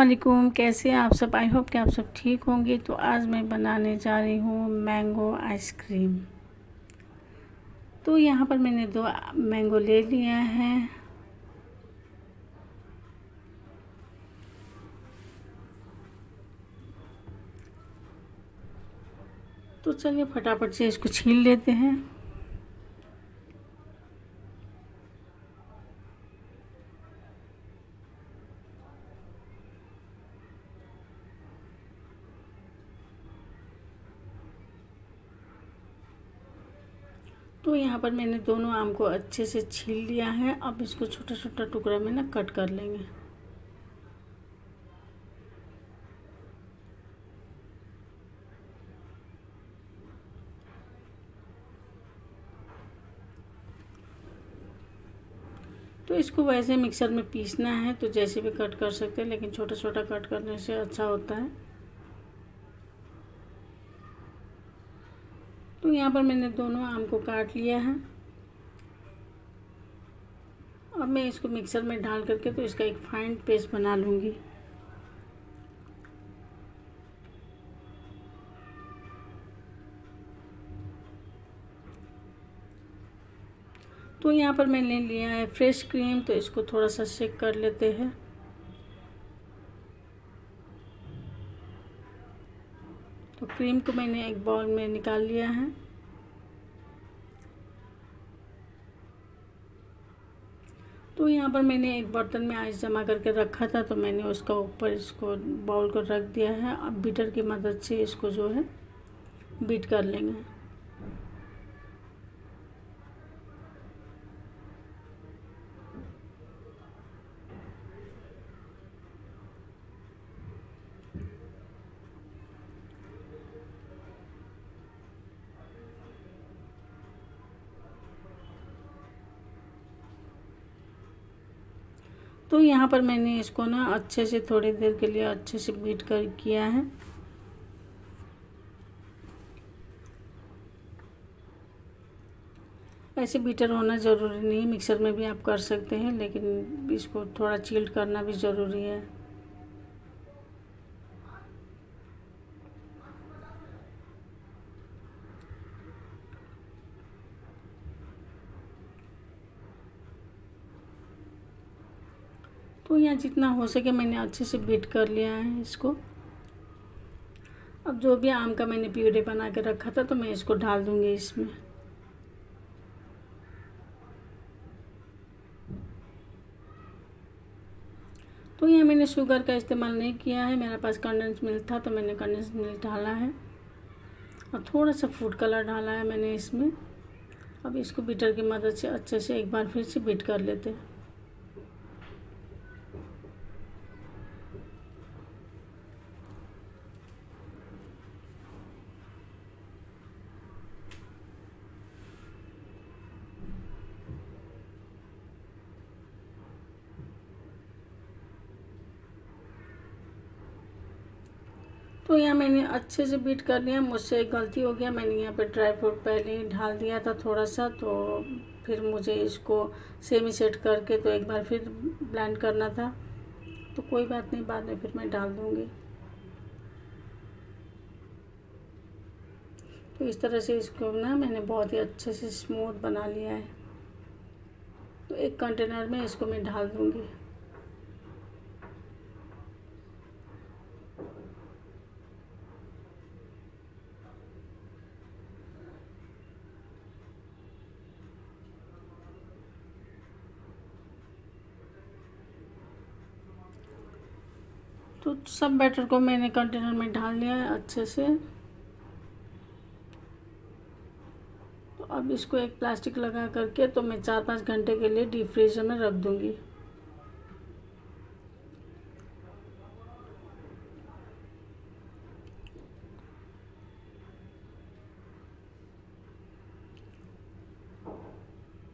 अलकुम कैसे आप सब? आई होप कि आप सब ठीक होंगे। तो आज मैं बनाने जा रही हूँ मैंगो आइसक्रीम तो यहाँ पर मैंने दो मैंगो ले लिया है। तो चलिए फटाफट से इसको छील लेते हैं। तो यहाँ पर मैंने दोनों आम को अच्छे से छील लिया है। अब इसको छोटा छोटा टुकड़ा में ना कट कर लेंगे। तो इसको वैसे मिक्सर में पीसना है तो जैसे भी कट कर सकते हैं, लेकिन छोटा छोटा कट करने से अच्छा होता है। तो यहाँ पर मैंने दोनों आम को काट लिया है। अब मैं इसको मिक्सर में डाल करके तो इसका एक फाइन पेस्ट बना लूँगी। तो यहाँ पर मैंने लिया है फ्रेश क्रीम तो इसको थोड़ा सा शेक कर लेते हैं। क्रीम को मैंने एक बाउल में निकाल लिया है। तो यहाँ पर मैंने एक बर्तन में आइस जमा करके रखा था तो मैंने उसका ऊपर इसको, बाउल को रख दिया है। अब बीटर की मदद से इसको जो है बीट कर लेंगे। तो यहाँ पर मैंने इसको ना अच्छे से थोड़ी देर के लिए अच्छे से बीट कर किया है। ऐसे बीटर होना ज़रूरी नहीं, मिक्सर में भी आप कर सकते हैं, लेकिन इसको थोड़ा चिल्ड करना भी ज़रूरी है। तो यहाँ जितना हो सके मैंने अच्छे से बीट कर लिया है इसको। अब जो भी आम का मैंने प्यूरे बना के रखा था तो मैं इसको डाल दूँगी इसमें। तो यहाँ मैंने शुगर का इस्तेमाल नहीं किया है, मेरे पास कंडेंस मिल्क था तो मैंने कंडेंस मिल्क डाला है। और थोड़ा सा फ़ूड कलर डाला है मैंने इसमें। अब इसको बीटर की मदद से अच्छे से एक बार फिर से बीट कर लेते हैं। तो यहाँ मैंने अच्छे से बीट कर लिया, मुझसे एक गलती हो गया, मैंने यहाँ पे ड्राई फ्रूट पहले ही ढाल दिया था थोड़ा सा तो फिर मुझे इसको सेमी सेट करके तो एक बार फिर ब्लेंड करना था। तो कोई बात नहीं, बाद में फिर मैं डाल दूँगी। तो इस तरह से इसको ना मैंने बहुत ही अच्छे से स्मूथ बना लिया है। तो एक कंटेनर में इसको मैं ढाल दूँगी। तो सब बैटर को मैंने कंटेनर में ढाल लिया है अच्छे से। तो अब इसको एक प्लास्टिक लगा करके तो मैं चार पाँच घंटे के लिए डीप फ्रीजर में रख दूँगी।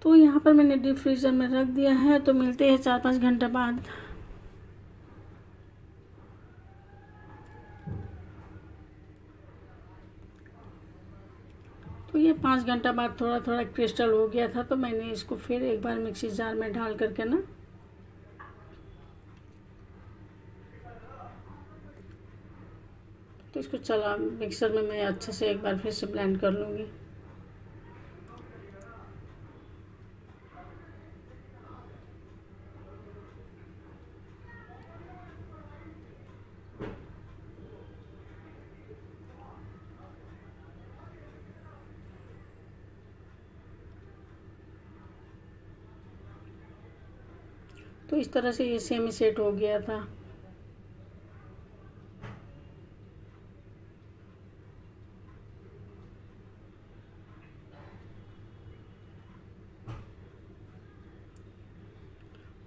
तो यहाँ पर मैंने डीप फ्रीज़र में रख दिया है। तो मिलते हैं चार पाँच घंटे बाद। तो ये पाँच घंटा बाद थोड़ा थोड़ा क्रिस्टल हो गया था तो मैंने इसको फिर एक बार मिक्सी जार में डाल करके ना तो इसको चला मिक्सर में मैं अच्छे से एक बार फिर से ब्लेंड कर लूँगी। तो इस तरह से ये सेमी सेट हो गया था।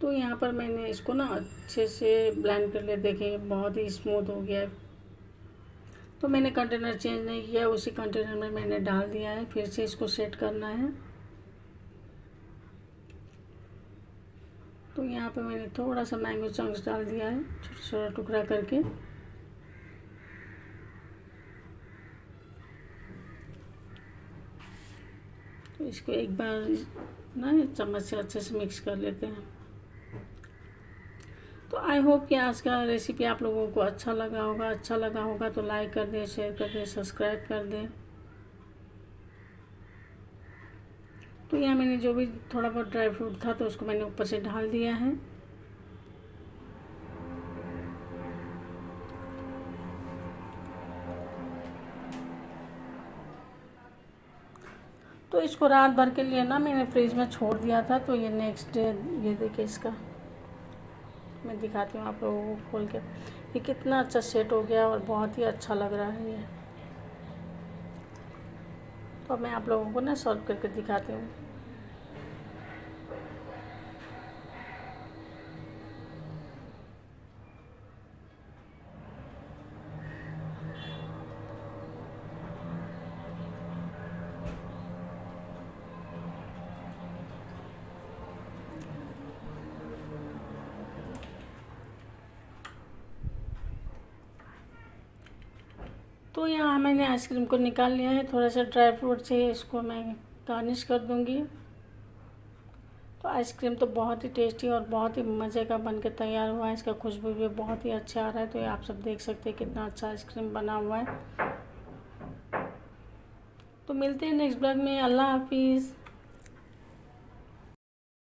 तो यहाँ पर मैंने इसको ना अच्छे से ब्लेंड कर लिया, देखें, बहुत ही स्मूथ हो गया। है तो मैंने कंटेनर चेंज नहीं किया, उसी कंटेनर में मैंने डाल दिया है, फिर से इसको सेट करना है। तो यहाँ पे मैंने थोड़ा सा मैंगो चंक्स डाल दिया है छोटा छोटा टुकड़ा करके। तो इसको एक बार ना चम्मच से अच्छे से मिक्स कर लेते हैं। तो आई होप कि आज का रेसिपी आप लोगों को अच्छा लगा होगा। अच्छा लगा होगा तो लाइक कर दें शेयर कर दें सब्सक्राइब कर दें। तो यहाँ मैंने जो भी थोड़ा बहुत ड्राई फ्रूट था तो उसको मैंने ऊपर से ढाल दिया है। तो इसको रात भर के लिए ना मैंने फ्रिज में छोड़ दिया था तो ये नेक्स्ट डे ये देखिए इसका। मैं दिखाती हूँ आप लोगों को खोल के। ये कितना अच्छा सेट हो गया और बहुत ही अच्छा लग रहा है ये। तो मैं आप लोगों को ना सॉल्व करके दिखाती हूँ। तो यहाँ मैंने आइसक्रीम को निकाल लिया है, थोड़ा सा ड्राई फ्रूट से इसको मैं गार्निश कर दूँगी। तो आइसक्रीम तो बहुत ही टेस्टी और बहुत ही मज़े का बन के तैयार हुआ है, इसका खुशबू भी बहुत ही अच्छा आ रहा है। तो ये आप सब देख सकते हैं कितना अच्छा आइसक्रीम बना हुआ है। तो मिलते हैं नेक्स्ट ब्लॉग में, अल्लाह हाफिज़।